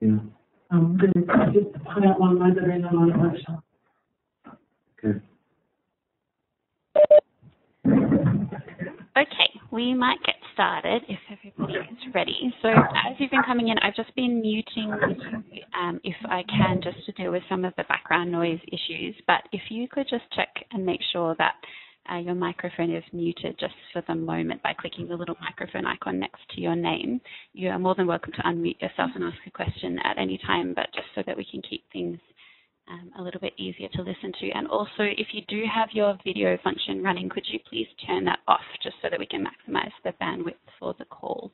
Yeah. Um, the, just put out one over there and on a workshop. Okay. Okay, we might get started if everybody is ready. So as you've been coming in, I've just been muting um, if I can, just to deal with some of the background noise issues. But if you could just check and make sure that uh, your microphone is muted just for the moment by clicking the little microphone icon next to your name. You are more than welcome to unmute yourself and ask a question at any time, but just so that we can keep things um, a little bit easier to listen to. And also, if you do have your video function running, could you please turn that off just so that we can maximize the bandwidth for the call?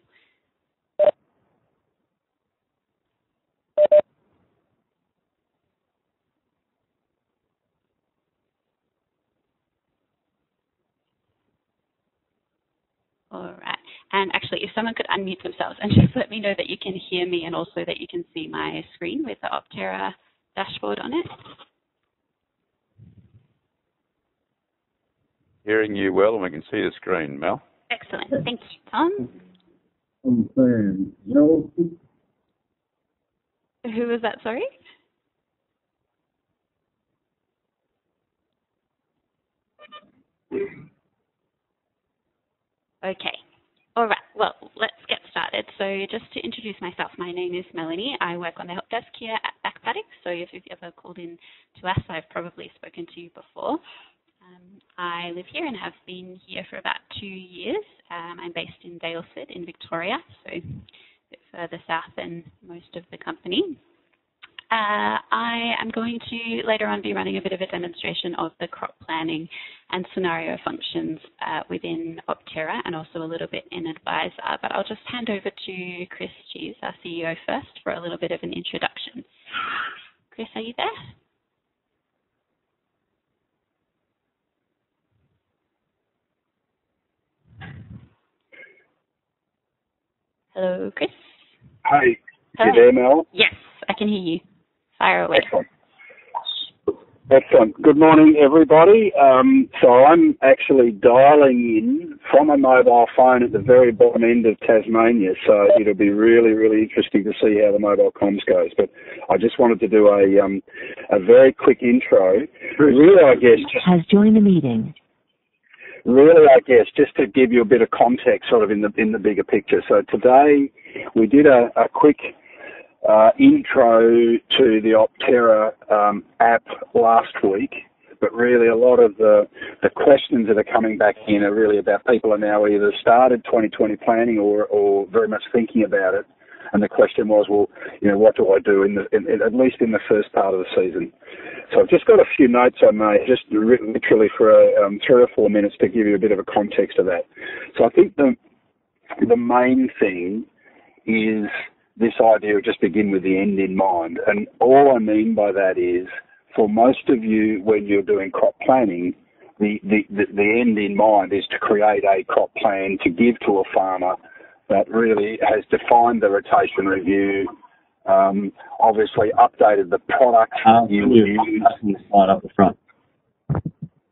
All right. And actually, if someone could unmute themselves and just let me know that you can hear me and also that you can see my screen with the Opterra dashboard on it. Hearing you well, and we can see the screen, Mel. Excellent. Thank you, Tom. I'm saying, no, Who was that? Sorry. Okay. All right. Well, let's get started. So just to introduce myself, my name is Melanie. I work on the help desk here at Back Paddock. So if you've ever called in to us, I've probably spoken to you before. Um, I live here and have been here for about two years. Um, I'm based in Daylesford in Victoria, so a bit further south than most of the company. Uh, I am going to later on be running a bit of a demonstration of the crop planning and scenario functions uh, within Opterra and also a little bit in Advisor. But I'll just hand over to Chris Cheese, our CEO, first for a little bit of an introduction. Chris, are you there? Hello, Chris? Hi. Hello. you there, Mel? Yes, I can hear you. Fire away. Excellent. Excellent. Good morning, everybody. Um, so I'm actually dialing in from a mobile phone at the very bottom end of Tasmania. So it'll be really, really interesting to see how the mobile comms goes. But I just wanted to do a um, a very quick intro. Really, I guess just has joined the meeting. really, I guess, just to give you a bit of context, sort of in the in the bigger picture. So today we did a, a quick uh, intro to the Opterra um, app last week, but really a lot of the the questions that are coming back in are really about people are now either started 2020 planning or or very much thinking about it. And the question was, well, you know, what do I do in the, in, in, at least in the first part of the season? So I've just got a few notes I made, just literally for uh, um, three or four minutes to give you a bit of a context of that. So I think the the main thing is this idea of just begin with the end in mind. And all I mean by that is, for most of you, when you're doing crop planning, the, the, the, the end in mind is to create a crop plan to give to a farmer that really has defined the rotation review, um, obviously updated the products um, you use slide up the front.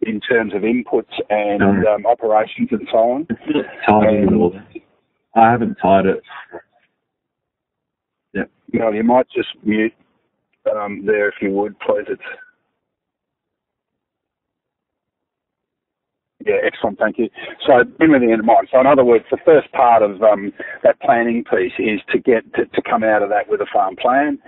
in terms of inputs and um, operations and so on. Tied in all. I haven't tied it. Know, you might just mute um, there if you would, please. It's yeah, excellent, thank you. So, in with the end in mind. So, in other words, the first part of um, that planning piece is to get to, to come out of that with a farm plan,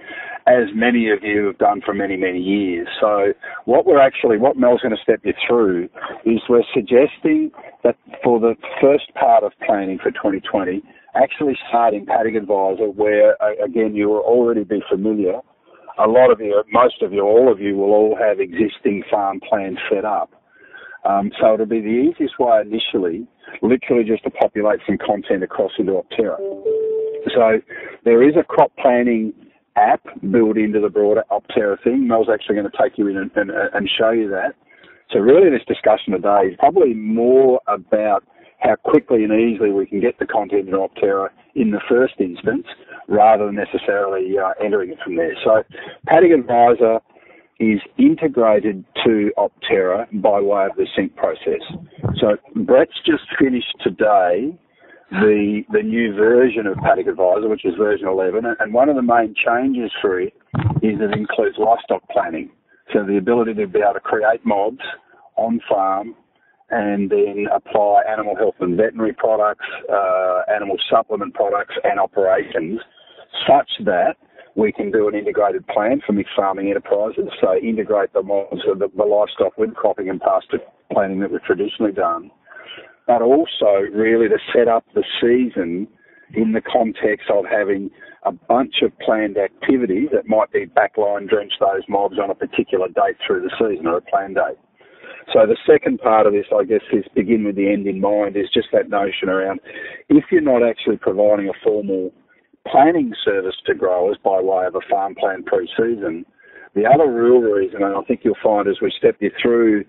as many of you have done for many, many years. So, what we're actually, what Mel's going to step you through is we're suggesting that for the first part of planning for 2020, actually starting Paddock Advisor, where again you will already be familiar. A lot of you, most of you, all of you will all have existing farm plans set up. Um, so it'll be the easiest way initially, literally just to populate some content across into Opterra. So there is a crop planning app built into the broader Opterra thing. Mel's actually going to take you in and, and, and show you that. So really this discussion today is probably more about how quickly and easily we can get the content in Opterra in the first instance rather than necessarily uh, entering it from there. So Paddock Advisor is integrated to Opterra by way of the sync process. So Brett's just finished today the the new version of Paddock Advisor, which is version 11, and one of the main changes for it is it includes livestock planning. So the ability to be able to create mobs on farm and then apply animal health and veterinary products, uh, animal supplement products and operations such that we can do an integrated plan for mixed farming enterprises. So integrate the mobs, the, the livestock with cropping and pasture planning that we've traditionally done but also really to set up the season in the context of having a bunch of planned activities that might be backline drench those mobs on a particular date through the season or a planned date. So the second part of this, I guess, is begin with the end in mind, is just that notion around if you're not actually providing a formal planning service to growers by way of a farm plan pre-season, the other real reason, and I think you'll find as we step you through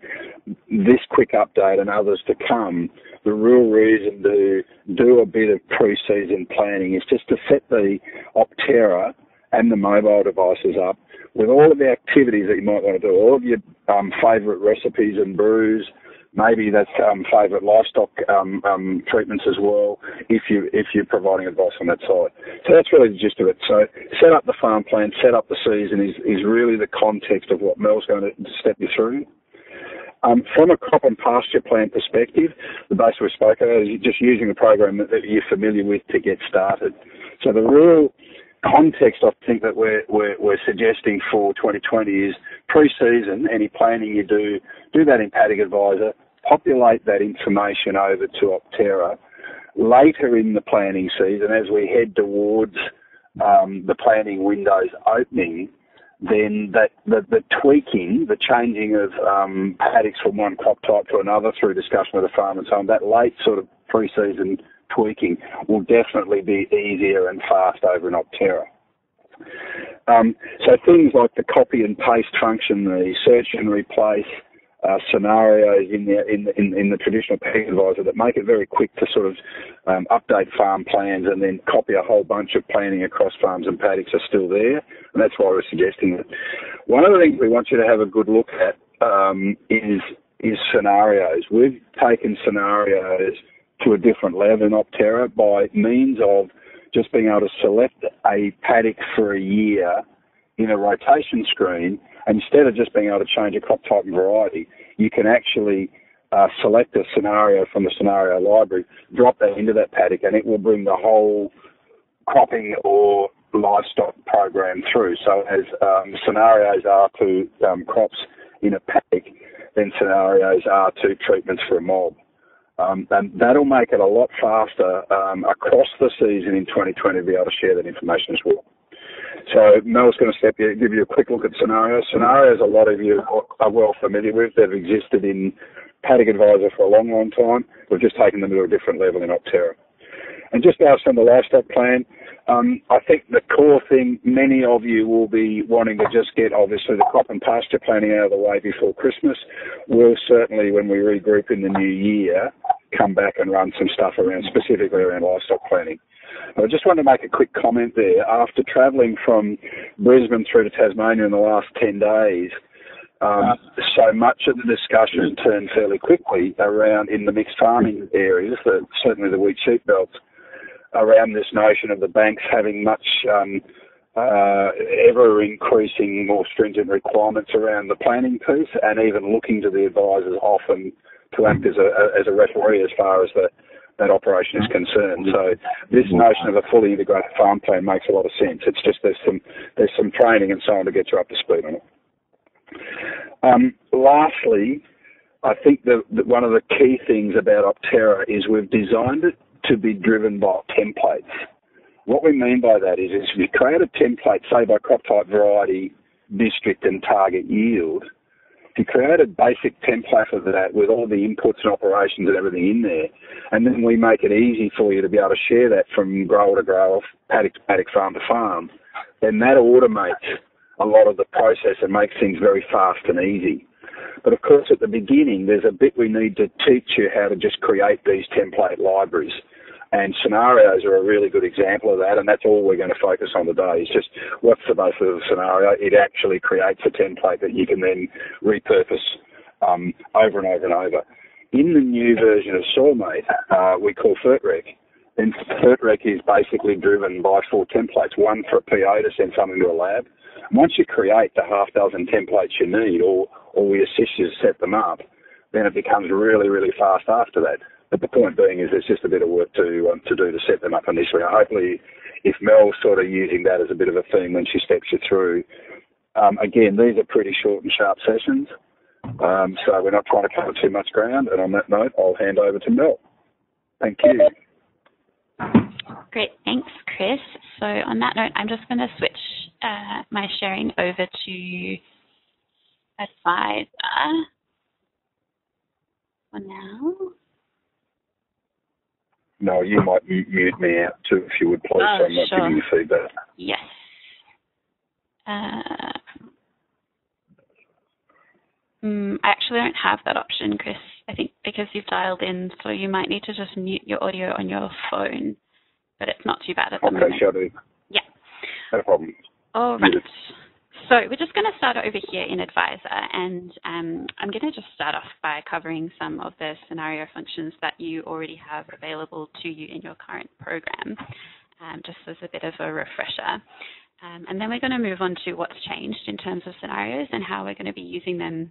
this quick update and others to come, the real reason to do a bit of pre-season planning is just to set the Opterra and the mobile devices up with all of the activities that you might want to do, all of your um, favourite recipes and brews, maybe that's um, favourite livestock um, um, treatments as well. If you if you're providing advice on that side, so that's really the gist of it. So set up the farm plan, set up the season is is really the context of what Mel's going to step you through. Um, from a crop and pasture plan perspective, the base we spoke about is just using the program that, you're familiar with to get started. So the real context I think that we're, we're, we're suggesting for 2020 is pre-season, any planning you do, do that in Paddock Advisor, populate that information over to Opterra. Later in the planning season, as we head towards um, the planning windows opening, then that the, the tweaking, the changing of um, paddocks from one crop type to another through discussion with the farmer and so on, that late sort of pre-season tweaking will definitely be easier and fast over in Opterra. Um, so things like the copy and paste function, the search and replace, uh, scenarios in the in, in, in the traditional Paddock advisor that make it very quick to sort of um, update farm plans and then copy a whole bunch of planning across farms and paddocks are still there, and that's why we're suggesting that. One of the things we want you to have a good look at um, is is scenarios. We've taken scenarios to a different level in Opterra by means of just being able to select a paddock for a year in a rotation screen instead of just being able to change a crop type and variety, you can actually uh, select a scenario from the scenario library, drop that into that paddock, and it will bring the whole cropping or livestock program through. So as um, scenarios are to um, crops in a paddock, then scenarios are to treatments for a mob. Um, and that'll make it a lot faster um, across the season in 2020 to be able to share that information as well. So Mel's going to step you, give you a quick look at scenarios. Scenarios a lot of you are well familiar with. They've existed in Paddock Advisor for a long, long time. We've just taken them to a different level in Opterra. And just ask on the livestock plan, um, I think the core thing many of you will be wanting to just get obviously the crop and pasture planning out of the way before Christmas. We'll certainly, when we regroup in the new year, come back and run some stuff around specifically around livestock planning. I just want to make a quick comment there. After travelling from Brisbane through to Tasmania in the last 10 days, um, so much of the discussion turned fairly quickly around in the mixed farming areas, the, certainly the wheat sheep belts, around this notion of the banks having much um, uh, ever increasing, more stringent requirements around the planning piece, and even looking to the advisors often to act as a as a referee as far as the that operation is concerned. So this notion of a fully integrated farm plan makes a lot of sense. It's just there's some there's some training and so on to get you up to speed on it. Um, lastly, I think that one of the key things about Opterra is we've designed it to be driven by templates. What we mean by that is, is create a template, say by crop type, variety, district and target yield, you create a basic template of that with all the inputs and operations and everything in there, and then we make it easy for you to be able to share that from grower to grower, paddock to paddock, farm to farm, then that automates a lot of the process and makes things very fast and easy. But of course, at the beginning, there's a bit we need to teach you how to just create these template libraries. And scenarios are a really good example of that, and that's all we're going to focus on today. Is just what's the basis of the scenario? It actually creates a template that you can then repurpose um, over and over and over. In the new version of Soilmate, uh, we call FertRec, then FertRec is basically driven by four templates, one for a PO to send something to a lab. Once you create the half dozen templates you need, or, or we assist you to set them up, then it becomes really, really fast after that. But the point being is there's just a bit of work to um, to do to set them up initially. Hopefully, if Mel's sort of using that as a bit of a theme when she steps you through, um, again, these are pretty short and sharp sessions, um, so we're not trying to cover too much ground. And on that note, I'll hand over to Mel. Thank you. Great, thanks, Chris. So on that note, I'm just going to switch uh, my sharing over to Advisor for now. No, you might mute me out too if you would please, Oh, so I'm not sure. giving you feedback. Yes. Uh, mm, I actually don't have that option, Chris. I think because you've dialed in, so you might need to just mute your audio on your phone. But it's not too bad at the Okay, moment. shall I do? Yeah. No problem. All right. Muted. So we're just going to start over here in Advisor, and um, I'm going to just start off by covering some of the scenario functions that you already have available to you in your current program, um, just as a bit of a refresher. Um, and then we're going to move on to what's changed in terms of scenarios and how we're going to be using them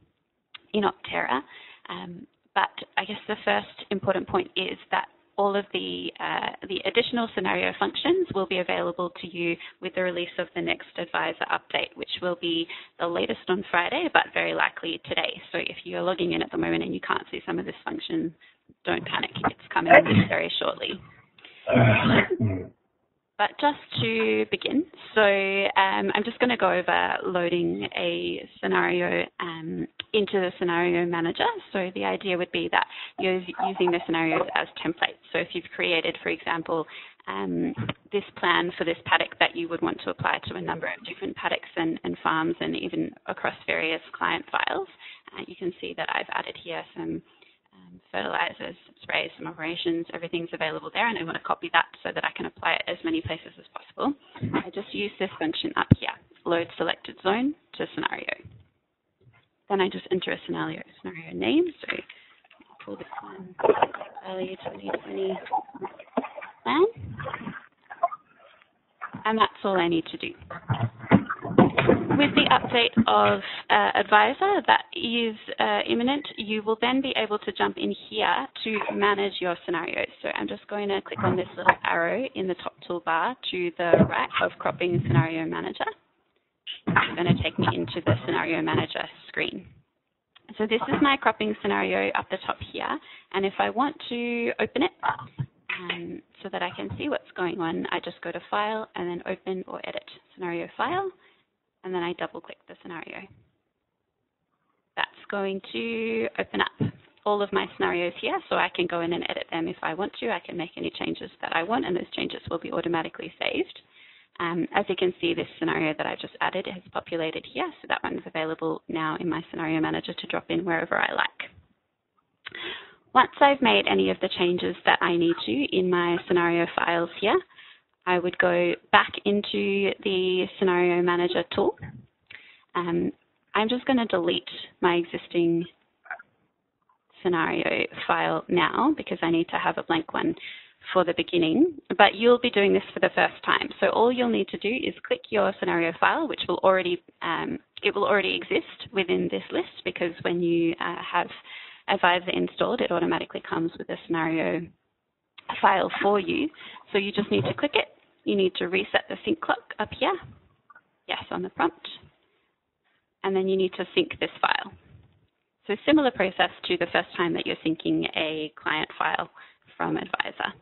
in Opterra. Um, but I guess the first important point is that all of the uh, the additional scenario functions will be available to you with the release of the next advisor update, which will be the latest on Friday, but very likely today. So if you're logging in at the moment and you can't see some of this function, don't panic. It's coming very shortly. But just to begin, so um, I'm just going to go over loading a scenario um, into the scenario manager. So the idea would be that you're using the scenarios as templates. So if you've created, for example, um, this plan for this paddock that you would want to apply to a number of different paddocks and, and farms and even across various client files, uh, you can see that I've added here some um, fertilizers, sprays, some operations, everything's available there and I want to copy that so that I can apply it as many places as possible. I just use this function up here, load selected zone to scenario. Then I just enter a scenario, scenario name, so I'll call this one early 2020 plan. And that's all I need to do with the update of uh, Advisor that is uh, imminent, you will then be able to jump in here to manage your scenarios. So I'm just going to click on this little arrow in the top toolbar to the right of Cropping Scenario Manager. It's going to take me into the Scenario Manager screen. So this is my cropping scenario up the top here. And if I want to open it um, so that I can see what's going on, I just go to File and then Open or Edit Scenario File and then I double click the scenario. That's going to open up all of my scenarios here so I can go in and edit them if I want to. I can make any changes that I want and those changes will be automatically saved. Um, as you can see, this scenario that I just added has populated here, so that one's available now in my scenario manager to drop in wherever I like. Once I've made any of the changes that I need to in my scenario files here, I would go back into the scenario manager tool. Um, I'm just going to delete my existing scenario file now because I need to have a blank one for the beginning, but you'll be doing this for the first time. So all you'll need to do is click your scenario file, which will already, um, it will already exist within this list because when you uh, have Advisor installed, it automatically comes with a scenario file for you. So you just need to click it. You need to reset the sync clock up here. Yes, on the prompt. And then you need to sync this file. So similar process to the first time that you're syncing a client file from Advisor,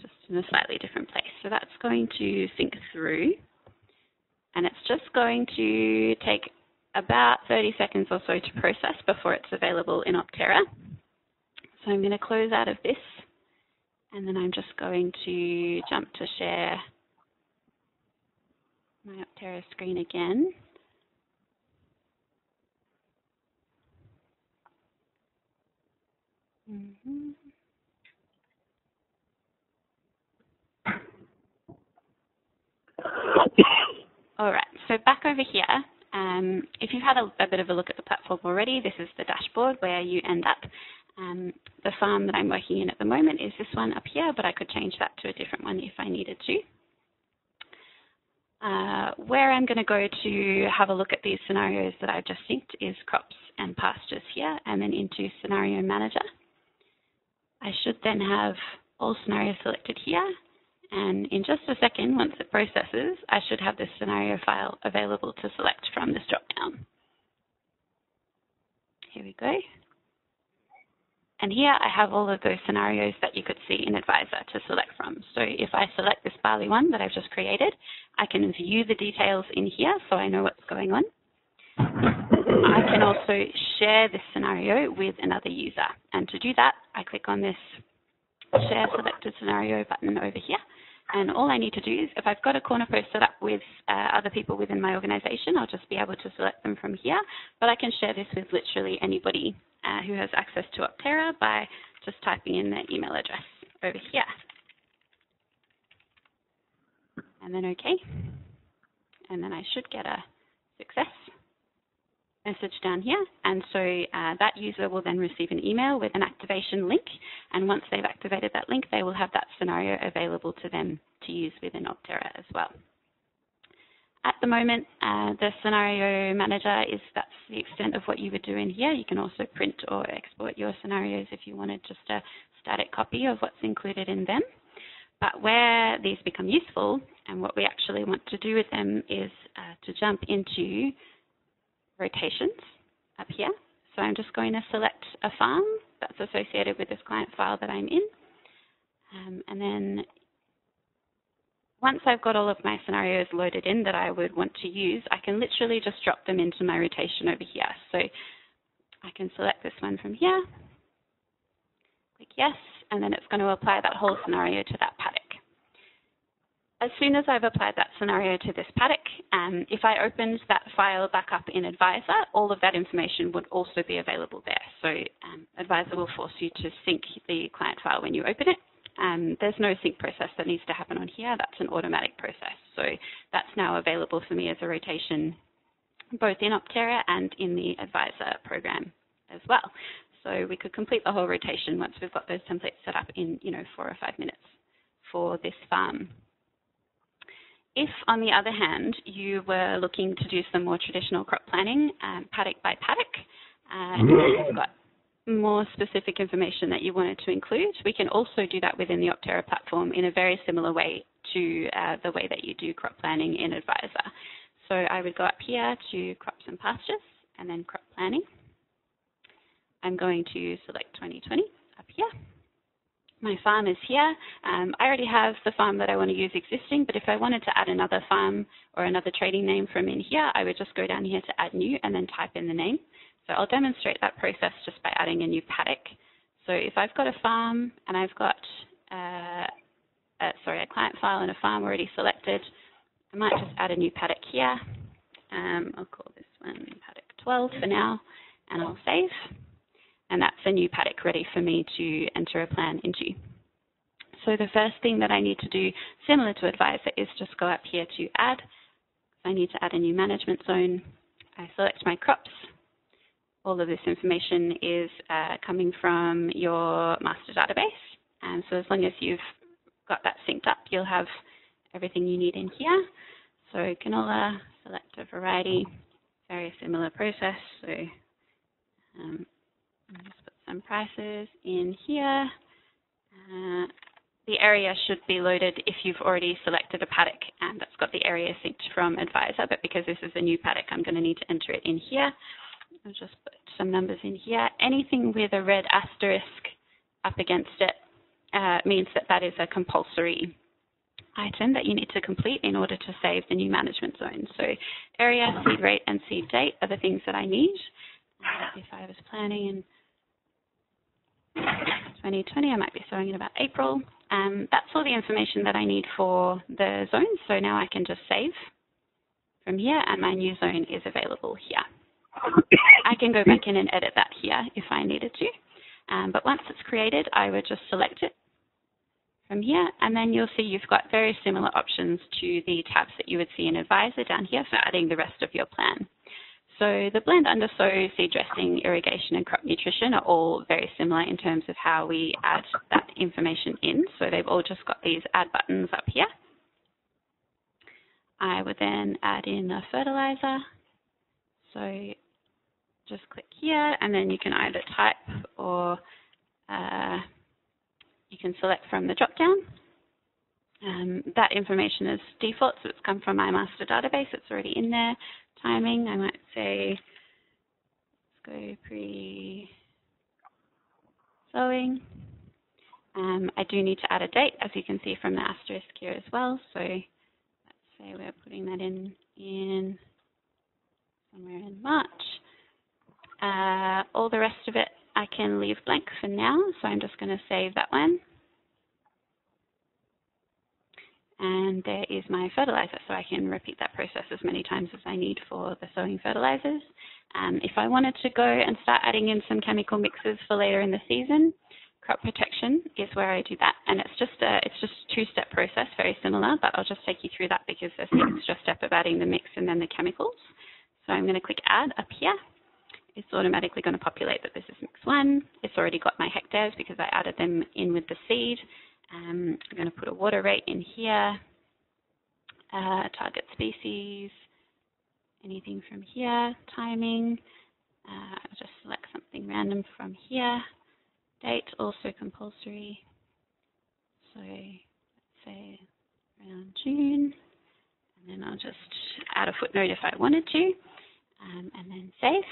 just in a slightly different place. So that's going to sync through. And it's just going to take about 30 seconds or so to process before it's available in Opterra. So I'm going to close out of this and then I'm just going to jump to share my Opterra screen again. Mm -hmm. All right, so back over here, um, if you've had a, a, bit of a look at the platform already, this is the dashboard where you end up. Um, the farm that I'm working in at the moment is this one up here, but I could change that to a different one if I needed to. Uh, where I'm going to go to have a look at these scenarios that I've just synced is crops and pastures here, and then into Scenario Manager. I should then have all scenarios selected here, and in just a second, once it processes, I should have this scenario file available to select from this dropdown. Here we go. And here I have all of those scenarios that you could see in Advisor to select from. So if I select this barley one that I've just created, I can view the details in here so I know what's going on. I can also share this scenario with another user. And to do that, I click on this share selected scenario button over here. And all I need to do is, if I've got a corner post set up with uh, other people within my organization, I'll just be able to select them from here. But I can share this with literally anybody uh, who has access to Opterra by just typing in their email address over here. And then OK. And then I should get a success message down here. And so uh, that user will then receive an email with an activation link. And once they've activated that link, they will have that scenario available to them to use within Opterra as well. At the moment, uh, the scenario manager is that's the extent of what you would do in here. You can also print or export your scenarios if you wanted just a static copy of what's included in them. But where these become useful and what we actually want to do with them is uh, to jump into rotations up here. So I'm just going to select a farm that's associated with this client file that I'm in. Um, and then once I've got all of my scenarios loaded in that I would want to use, I can literally just drop them into my rotation over here. So I can select this one from here, click yes, and then it's going to apply that whole scenario to that paddock. As soon as I've applied that scenario to this paddock, um, if I opened that file back up in Advisor, all of that information would also be available there. So um, Advisor will force you to sync the client file when you open it. Um, there's no sync process that needs to happen on here. That's an automatic process. So that's now available for me as a rotation, both in Opterra and in the Advisor program as well. So we could complete the whole rotation once we've got those templates set up in, you know, four or five minutes for this farm. If, on the other hand, you were looking to do some more traditional crop planning, um, paddock by paddock, uh, you've got more specific information that you wanted to include, we can also do that within the Opterra platform in a very similar way to uh, the way that you do crop planning in Advisor. So I would go up here to crops and pastures and then crop planning. I'm going to select 2020 up here my farm is here. Um, I already have the farm that I want to use existing, but if I wanted to add another farm or another trading name from in here, I would just go down here to add new and then type in the name. So I'll demonstrate that process just by adding a new paddock. So if I've got a farm and I've got, uh, uh, sorry, a client file and a farm already selected, I might just add a new paddock here. Um, I'll call this one paddock 12 for now, and I'll save and that's a new paddock ready for me to enter a plan into. So the first thing that I need to do, similar to Advisor, is just go up here to Add. I need to add a new management zone. I select my crops. All of this information is uh, coming from your master database. And so as long as you've got that synced up, you'll have everything you need in here. So canola, select a variety, very similar process. So um, just put some prices in here. Uh, the area should be loaded if you've already selected a paddock and that's got the area synced from Advisor, but because this is a new paddock, I'm going to need to enter it in here. I'll just put some numbers in here. Anything with a red asterisk up against it uh, means that that is a compulsory item that you need to complete in order to save the new management zone. So area, seed rate, and seed date are the things that I need. Uh, if I was planning in 2020. I might be sowing in about April. Um, that's all the information that I need for the zones. So now I can just save from here and my new zone is available here. I can go back in and edit that here if I needed to. Um, but once it's created, I would just select it from here and then you'll see you've got very similar options to the tabs that you would see in Advisor down here for adding the rest of your plan. So the blend under sow, seed dressing, irrigation and crop nutrition are all very similar in terms of how we add that information in. So they've all just got these add buttons up here. I would then add in a fertilizer. So just click here and then you can either type or uh, you can select from the drop down. Um, that information is default, so it's come from my master database. It's already in there. Timing, I might say, let's go pre-sowing. Um, I do need to add a date, as you can see from the asterisk here as well. So let's say we're putting that in in somewhere in March. Uh, all the rest of it I can leave blank for now, so I'm just going to save that one. And there is my fertilizer, so I can repeat that process as many times as I need for the sowing fertilizers. Um, if I wanted to go and start adding in some chemical mixes for later in the season, crop protection is where I do that. And it's just a it's just a two-step process, very similar, but I'll just take you through that because there's the extra step of adding the mix and then the chemicals. So I'm going to click add up here. It's automatically going to populate that this is mix one. It's already got my hectares because I added them in with the seed. Um, I'm going to put a water rate in here, uh, target species, anything from here, timing. Uh, I'll just select something random from here. Date, also compulsory. So let's say around June. And then I'll just add a footnote if I wanted to, um, and then save.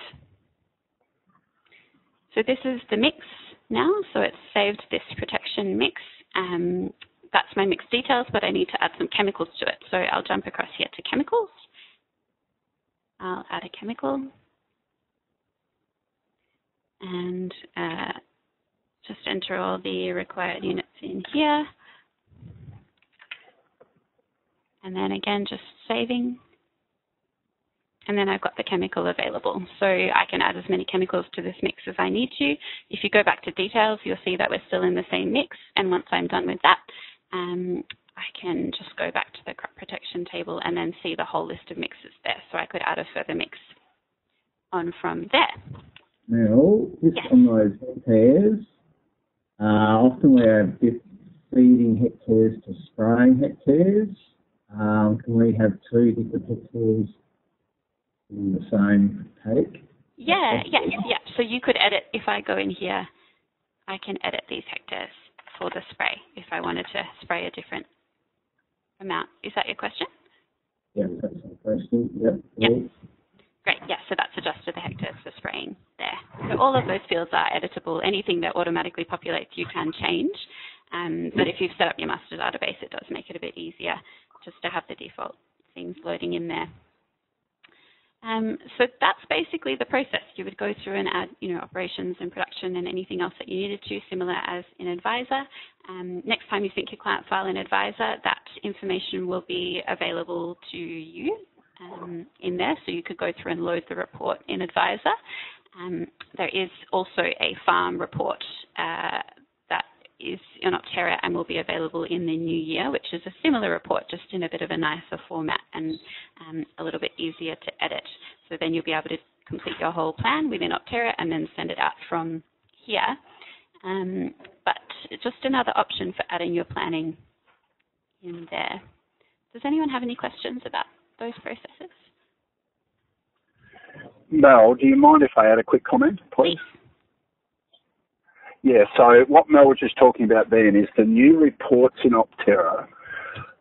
So this is the mix now, so it's saved this protection mix. Um, that's my mix details, but I need to add some chemicals to it. So I'll jump across here to chemicals. I'll add a chemical. And uh, just enter all the required units in here. And then again, just saving. And then I've got the chemical available. So I can add as many chemicals to this mix as I need to. If you go back to details, you'll see that we're still in the same mix. And once I'm done with that, um, I can just go back to the crop protection table and then see the whole list of mixes there. So I could add a further mix on from there. Now, just Yes. on those hectares, uh, often we have feeding hectares to spraying hectares. Um, can we have two different hectares in the same take? Yeah, yes, yeah. So you could edit, if I go in here, I can edit these hectares for the spray if I wanted to spray a different amount. Is that your question? Yeah, that's my question. Yep. Yep. Great, yeah, so that's adjusted the hectares for spraying there. So all of those fields are editable. Anything that automatically populates you can change. Um, but if you've set up your master database, it does make it a bit easier just to have the default things loading in there. Um, so that's basically the process. You would go through and add, you know, operations and production and anything else that you needed to, similar as in Advisor. Um, next time you sync your client file in Advisor, that information will be available to you um, in there, so you could go through and load the report in Advisor. Um, there is also a farm report uh, is in Opterra and will be available in the new year, which is a similar report, just in a bit of a nicer format and um, a little bit easier to edit. So then you'll be able to complete your whole plan within Opterra and then send it out from here. Um, but just another option for adding your planning in there. Does anyone have any questions about those processes? Mel, do you mind if I add a quick comment, please? Please. Yeah, so what Mel was just talking about then is the new reports in Opterra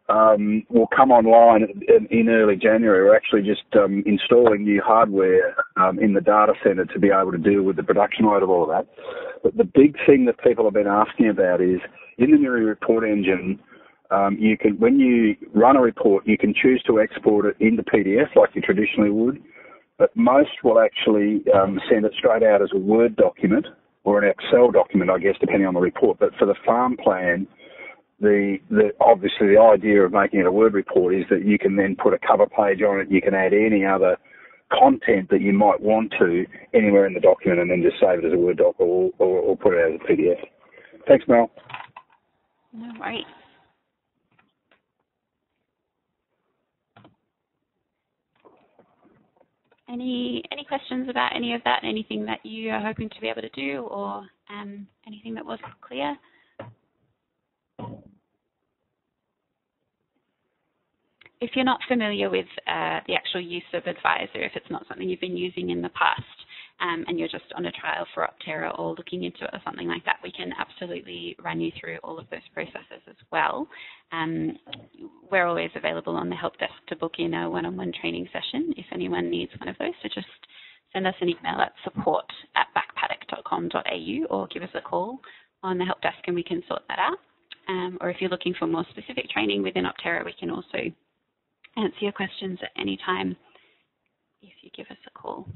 um, will come online in, in early January. We're actually just um, installing new hardware um, in the data center to be able to deal with the production load of all of that. But the big thing that people have been asking about is in the new report engine, um, you can when you run a report, you can choose to export it into PDF like you traditionally would, but most will actually um, send it straight out as a Word document or an Excel document, I guess, depending on the report. But for the farm plan, the, the obviously the idea of making it a Word report is that you can then put a cover page on it. You can add any other content that you might want to anywhere in the document, and then just save it as a Word doc or, or, or put it as a PDF. Thanks, Mel. No worries. Any any questions about any of that? Anything that you are hoping to be able to do, or um, anything that wasn't clear? If you're not familiar with uh, the actual use of Advisor, if it's not something you've been using in the past, um, and you're just on a trial for Opterra or looking into it or something like that, we can absolutely run you through all of those processes as well. Um, we're always available on the help desk to book in a one-on-one training session if anyone needs one of those. So just send us an email at support at backpaddock.com.au or give us a call on the help desk and we can sort that out. Um, or if you're looking for more specific training within Opterra, we can also answer your questions at any time if you give us a call.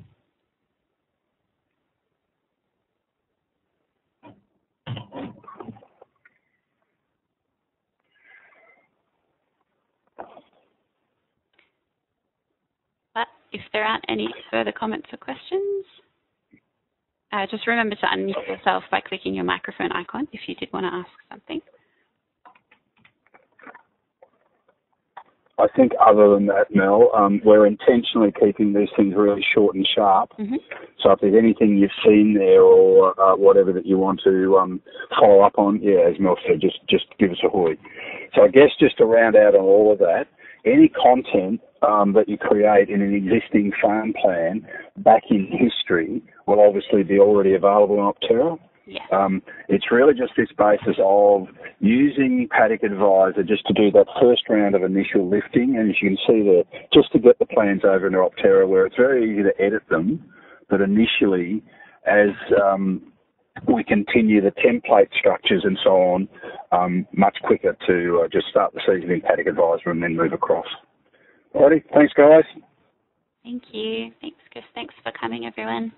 But if there aren't any further comments or questions, uh, just remember to unmute yourself by clicking your microphone icon if you did want to ask something. I think other than that, Mel, um, we're intentionally keeping these things really short and sharp. Mhm. So if there's anything you've seen there or uh, whatever that you want to um, follow up on, yeah, as Mel said, just just give us a hoot. So I guess just to round out on all of that, any content um, that you create in an existing farm plan back in history will obviously be already available in Opterra. Yes. Um, it's really just this basis of using Paddock Advisor just to do that first round of initial lifting, and as you can see there, just to get the plans over into Opterra, where it's very easy to edit them, but initially, as um, we continue the template structures and so on, um, much quicker to uh, just start the season in Paddock Advisor and then move across. Alrighty, thanks guys. Thank you. Thanks, Chris. Thanks for coming, everyone.